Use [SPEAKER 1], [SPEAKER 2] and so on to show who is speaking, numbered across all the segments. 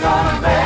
[SPEAKER 1] gonna make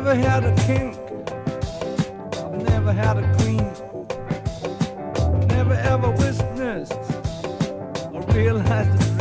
[SPEAKER 1] never had a king. I've never had a queen. Never ever witnessed or realized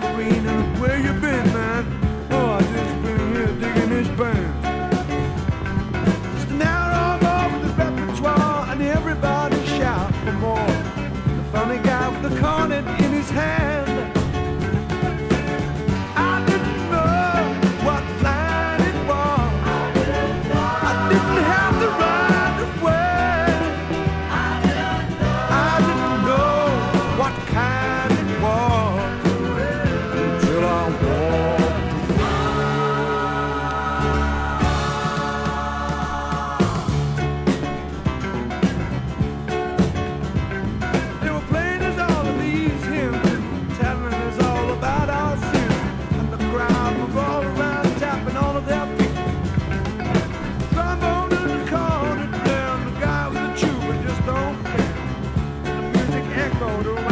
[SPEAKER 1] where you been, man? Echoed around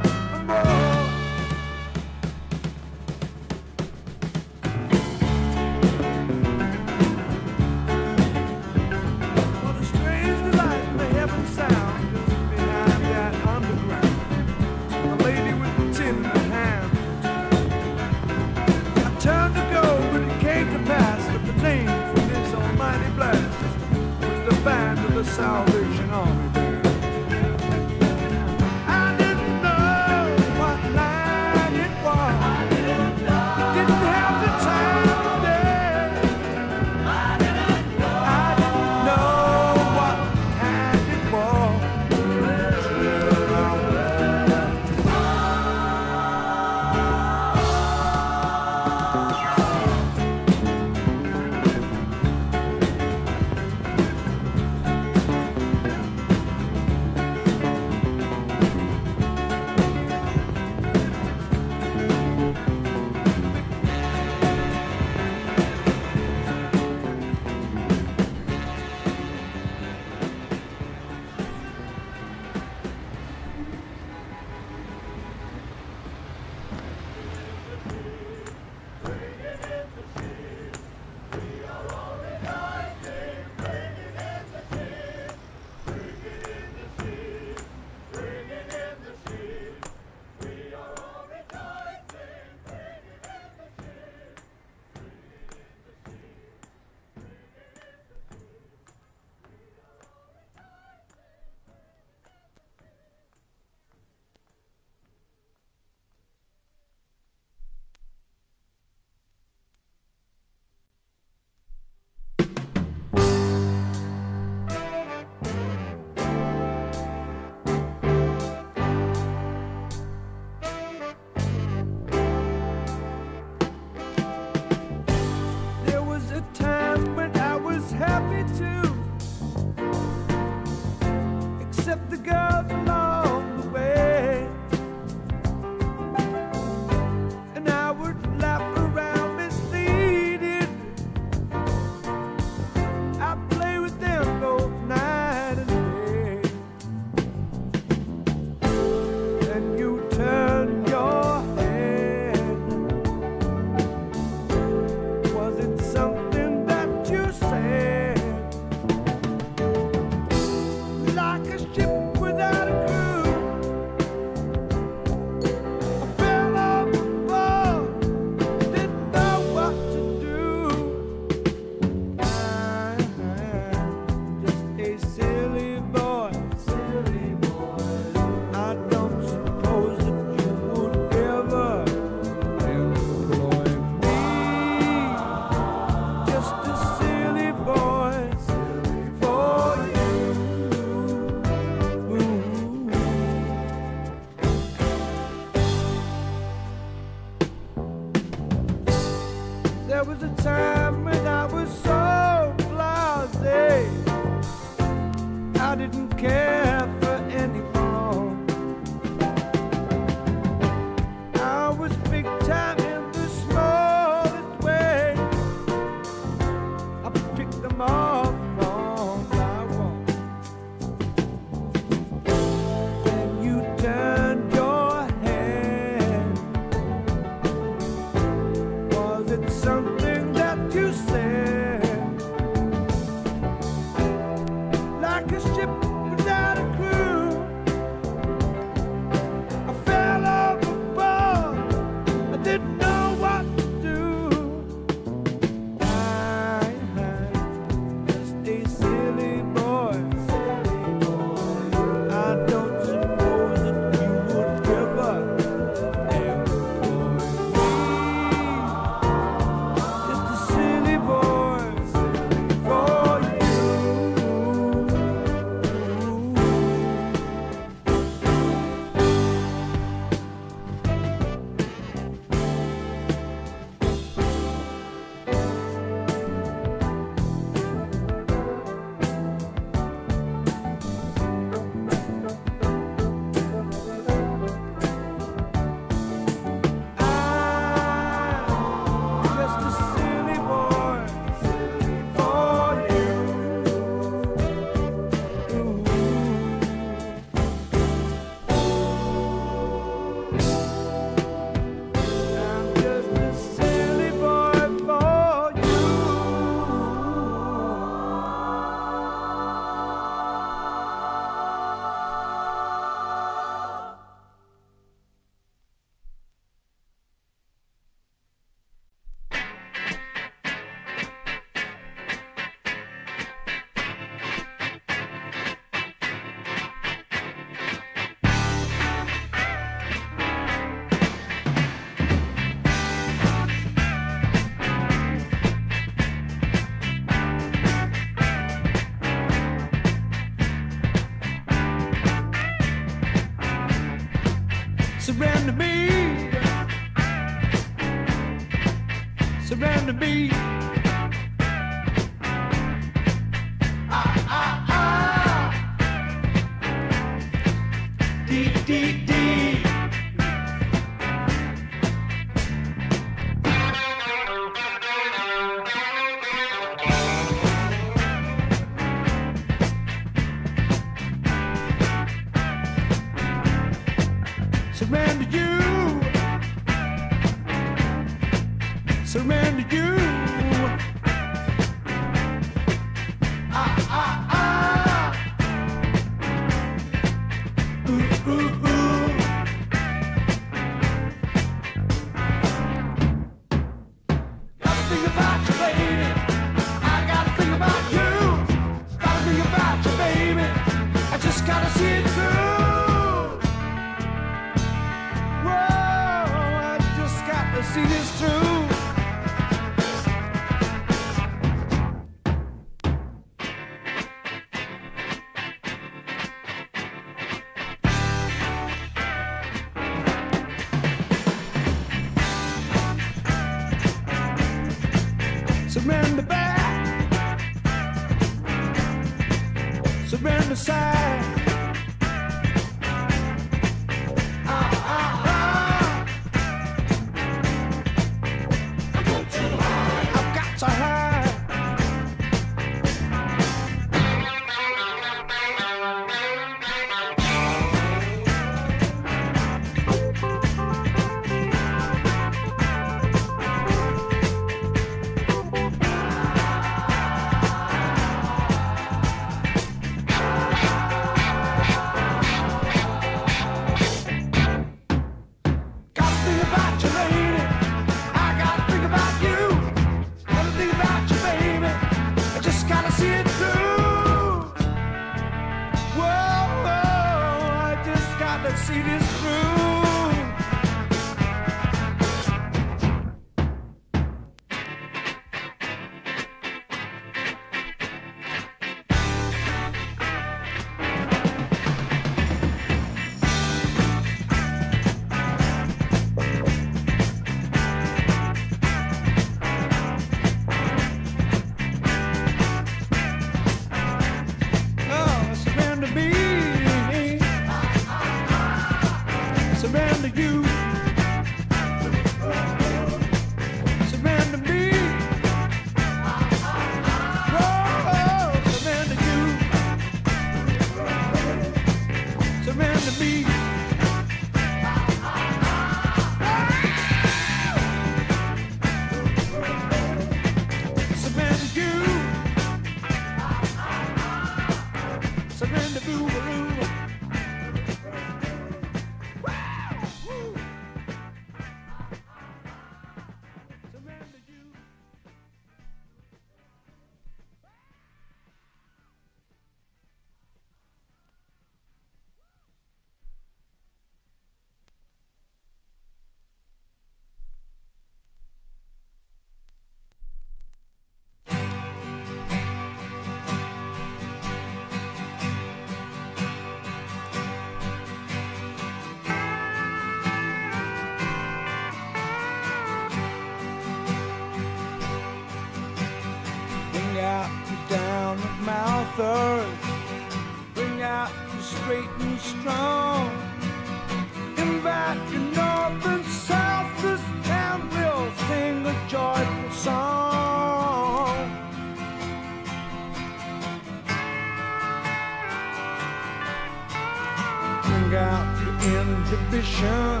[SPEAKER 1] your inhibition,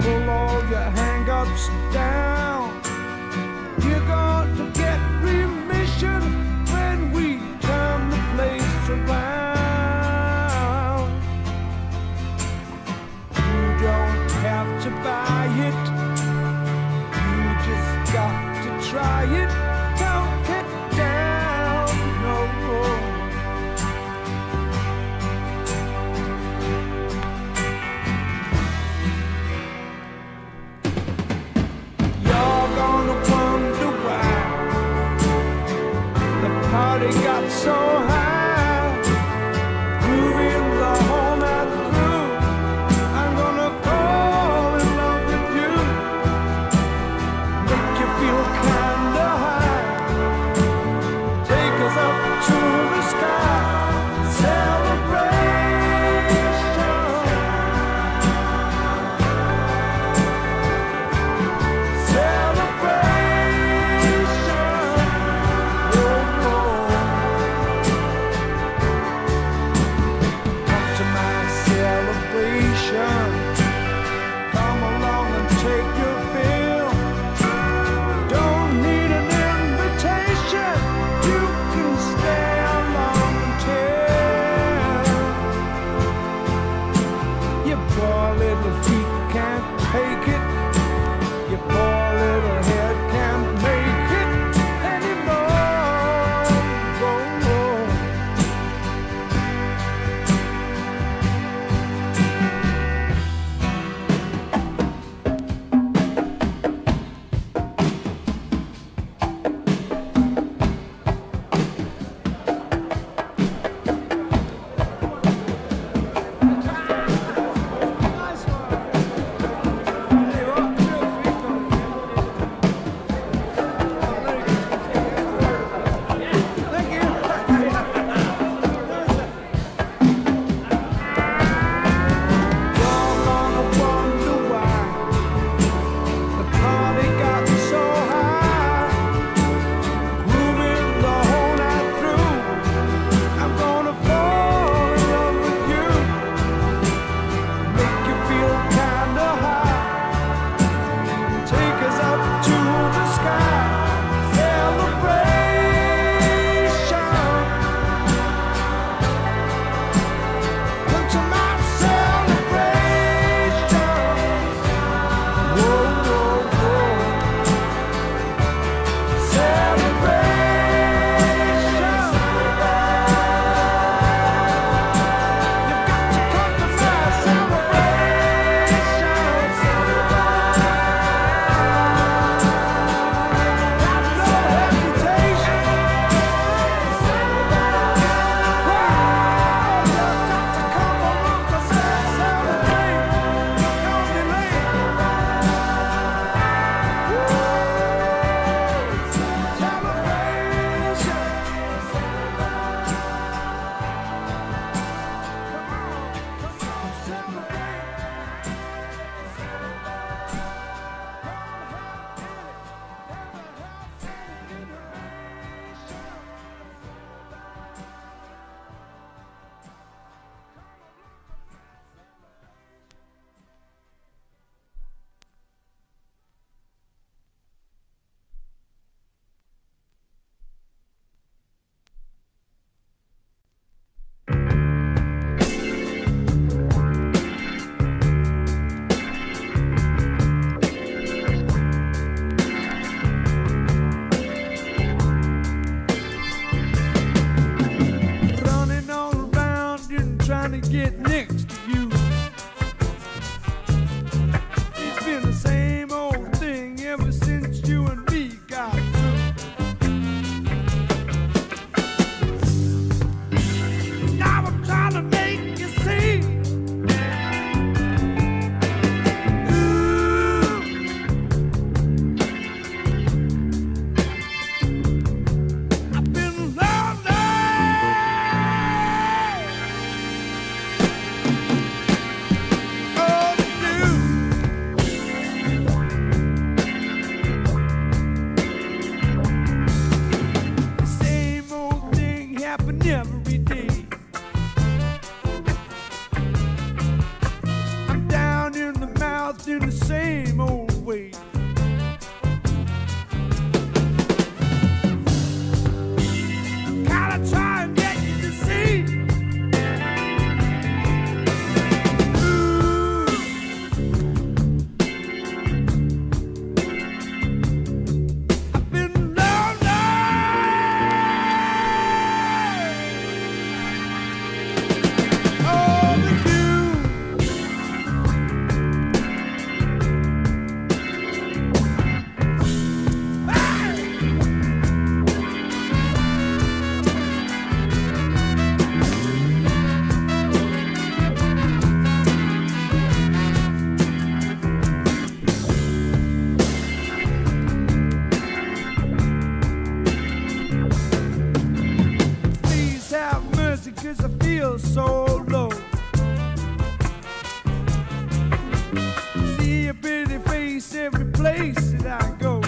[SPEAKER 1] pull all your hang-ups down. You're music cause I feel so low. See a pretty face every place that I go.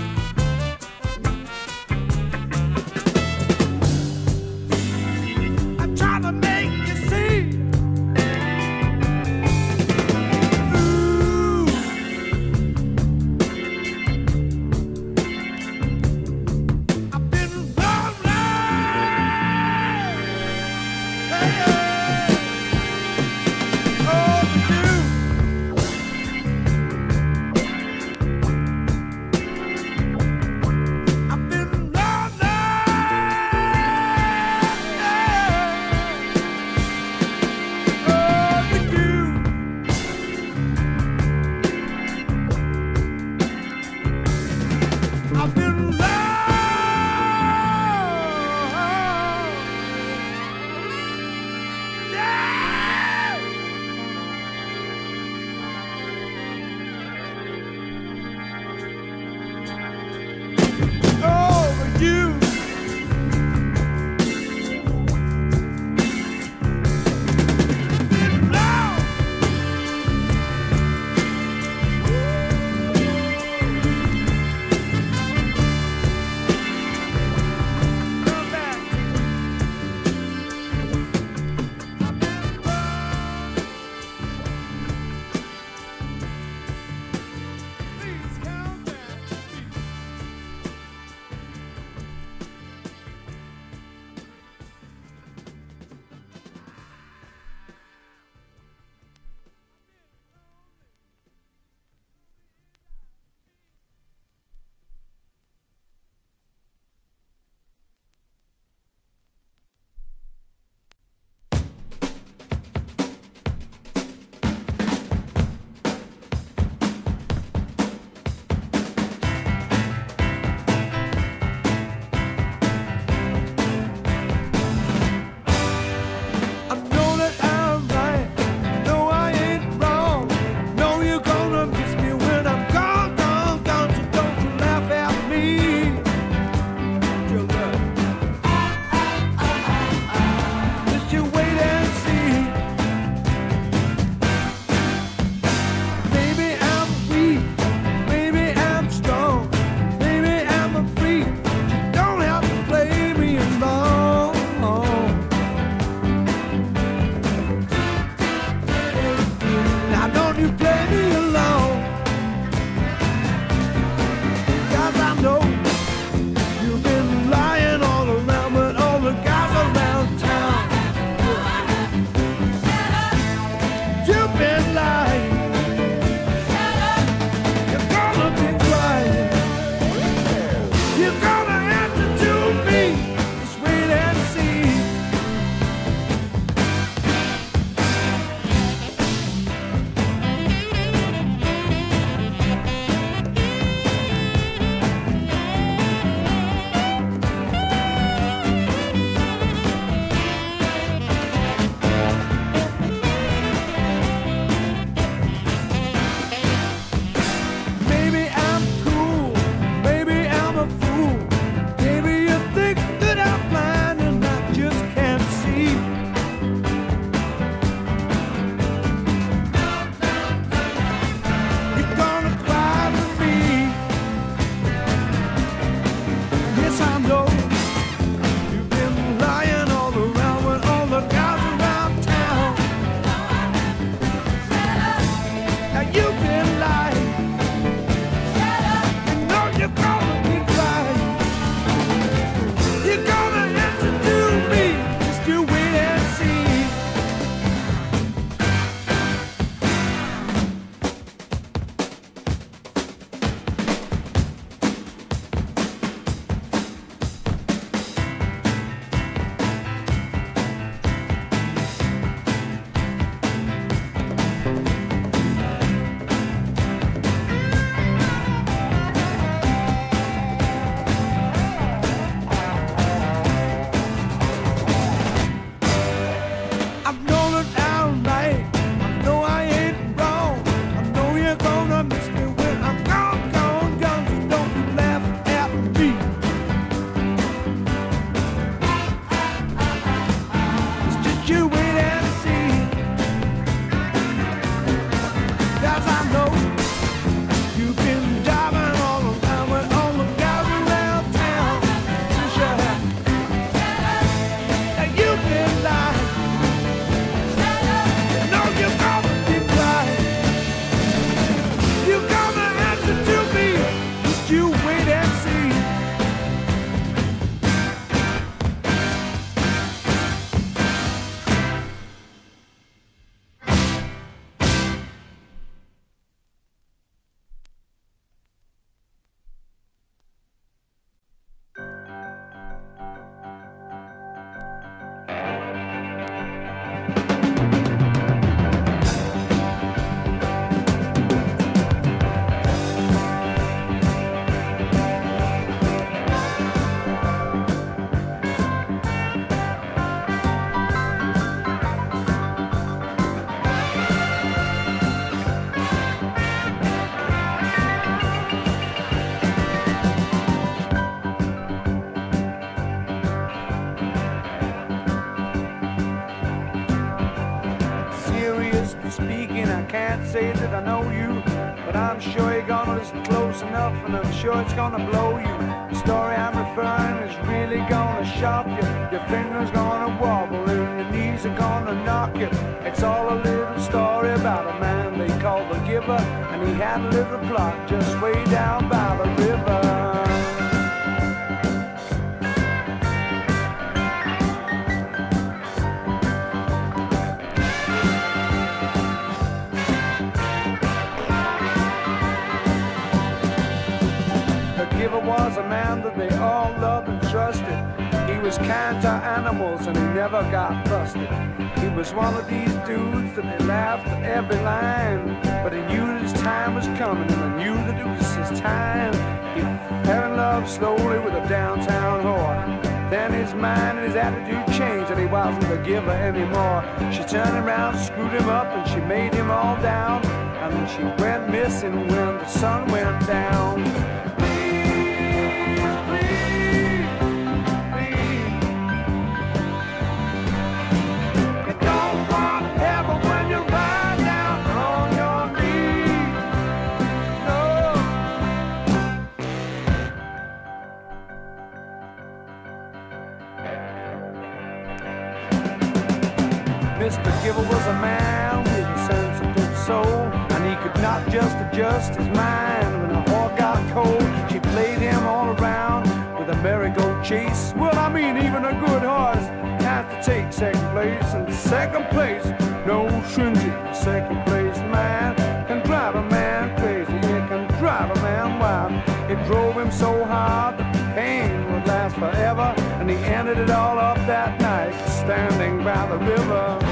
[SPEAKER 1] Sure it's gonna blow you. The story I'm referring is really gonna shock you. Your fingers gonna wobble, and your knees are gonna knock you. It's all a little story about a man they call the giver, and he had a little plot just way down by the river. Man that they all loved and trusted. He was kind to animals and he never got busted. He was one of these dudes that they laughed at every line. But he knew that his time was coming and he knew that it was his time. He fell in love slowly with a downtown whore. Then his mind and his attitude changed and he wasn't the giver anymore. She turned around, screwed him up and she made him all down. And then she went missing when the sun went down. Just his mind when the whore got cold. She played him all around with a merry-go chase. Well, I mean, even a good horse has to take second place, and second place, no shrinking. Second place man can drive a man crazy. It can drive a man wild. It drove him so hard the pain would last forever, and he ended it all up that night, standing by the river.